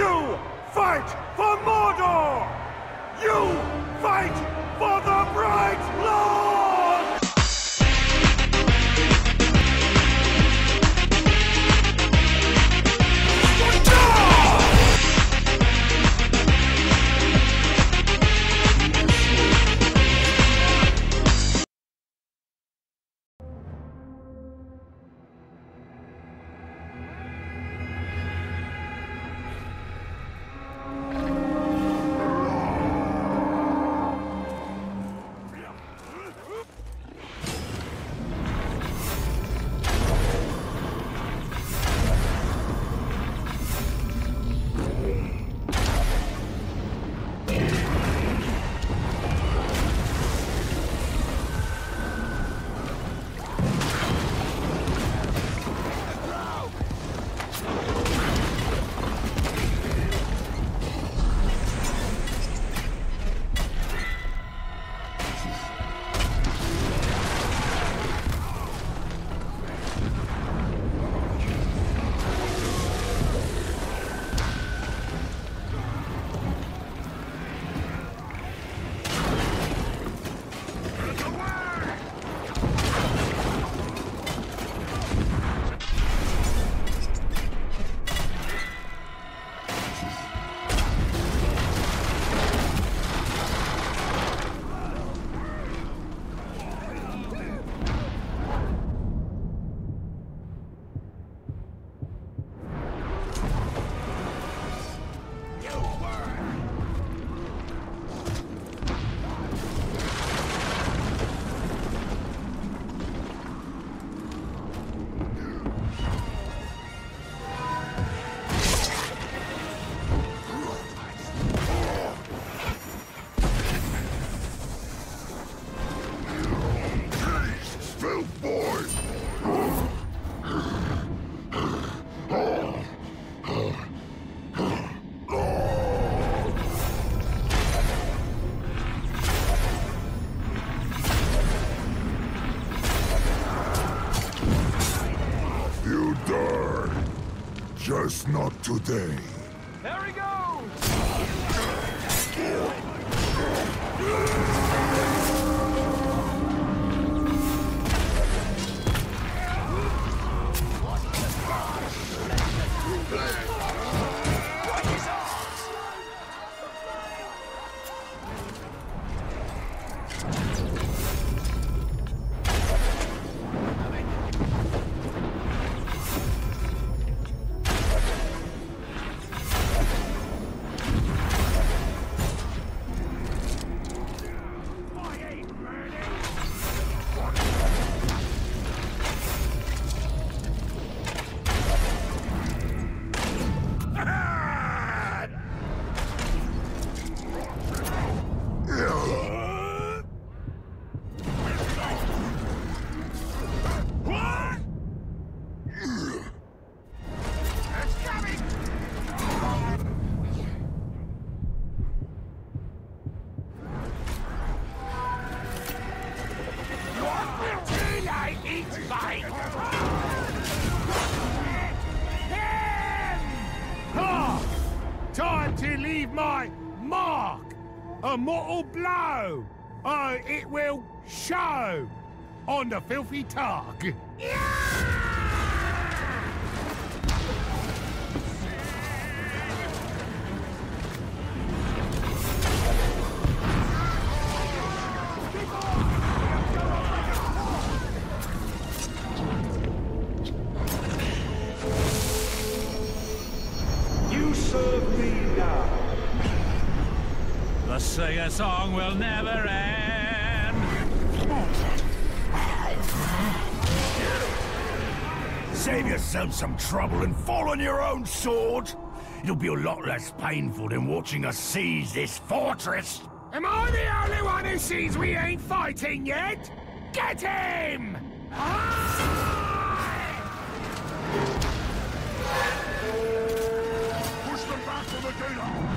You fight for Mordor! You fight for the Bright Lord! Just not today. There he goes! A mortal blow! Oh, it will show on the filthy tug. You The sing song will never end. Save yourself some trouble and fall on your own sword. It'll be a lot less painful than watching us seize this fortress. Am I the only one who sees we ain't fighting yet? Get him! Push them back to the gate!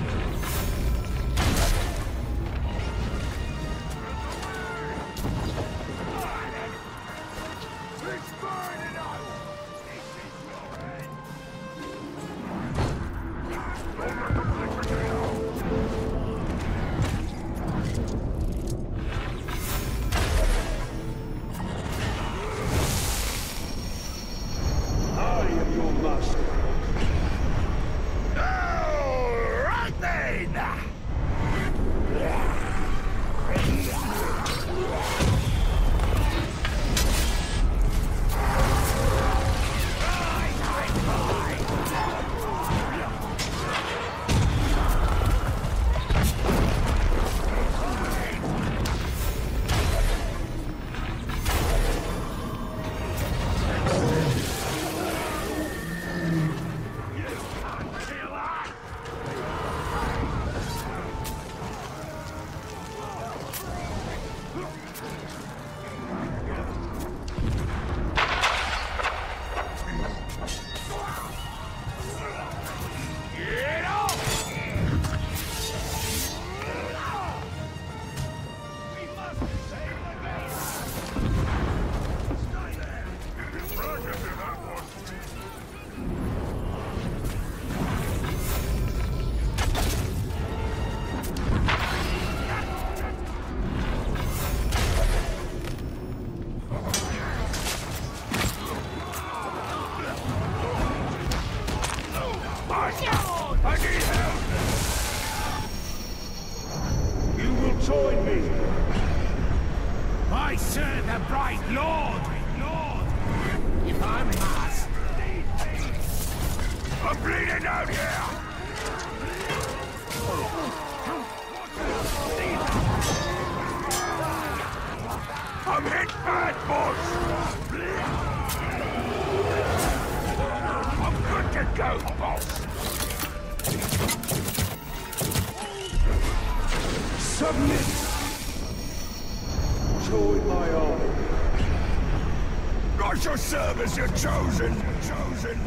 Chosen, chosen.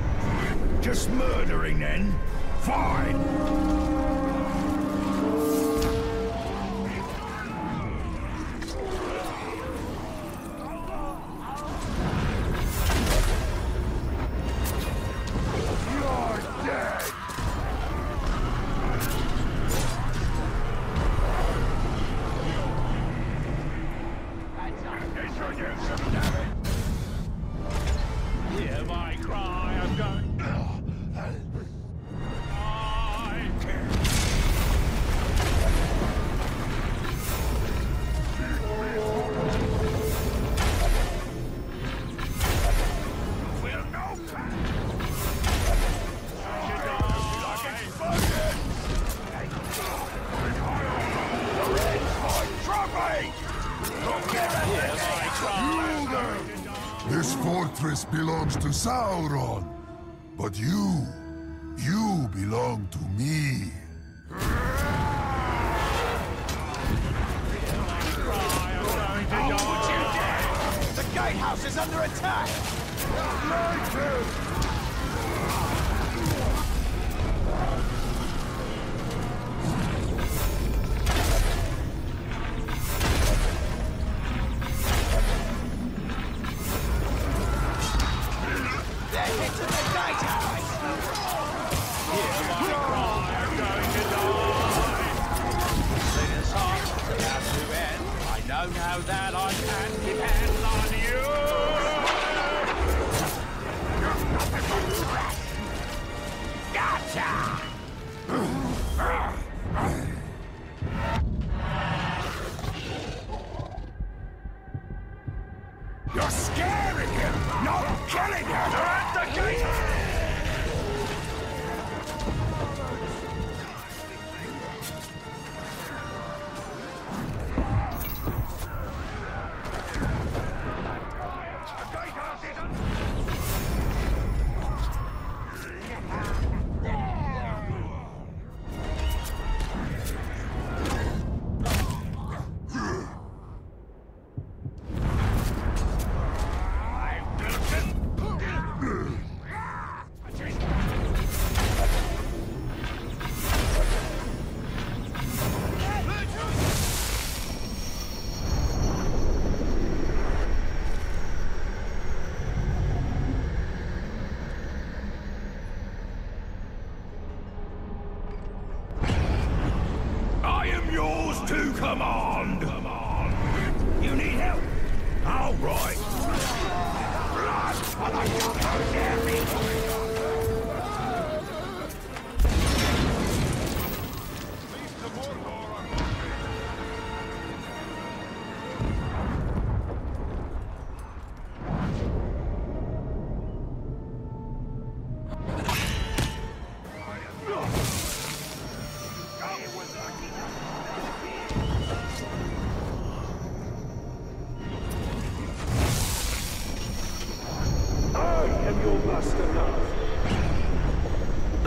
Just murdering then? Fine. Sauron. But you, you belong to me. The gatehouse is under attack! They're command. You need help? All right. Blood for the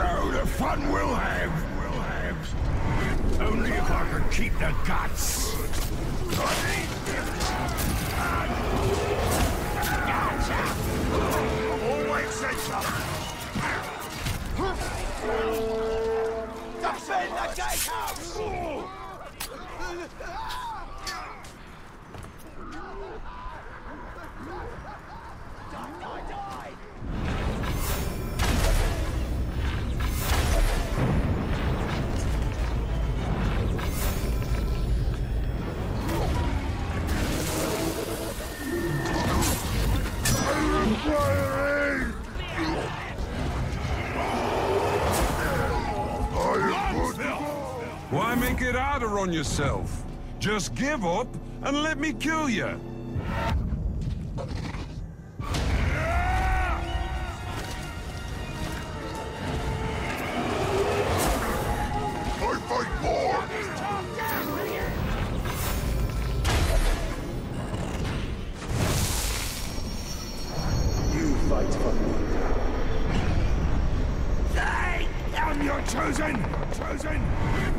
Oh, the fun we'll have. We'll have. Only if I can keep the guts. Always say Defend the gatehouse! Harder on yourself? Just give up and let me kill you. I fight more! You fight for me. I'm your chosen! Chosen!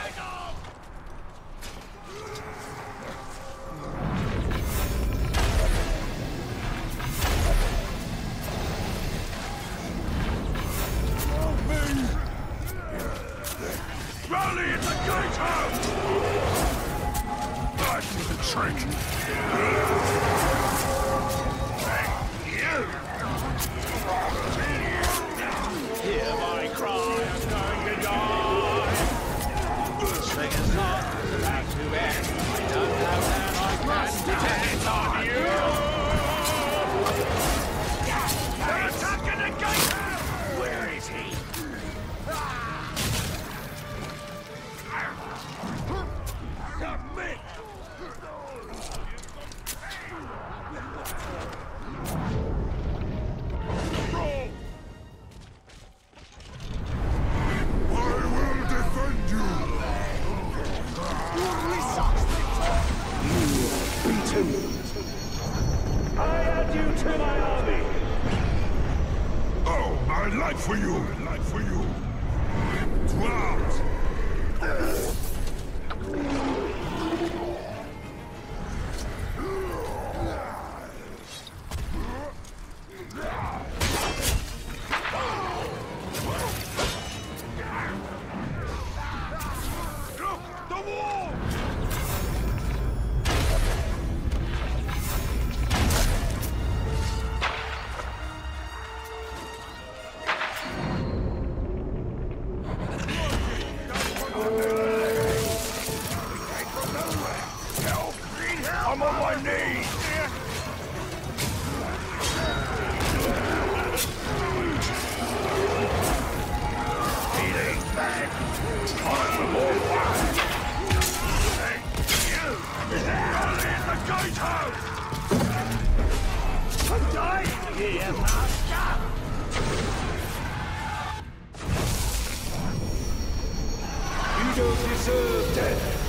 My cry, I'm going to die! Slinger's heart is not about to end. I don't know that I can depend deserve death.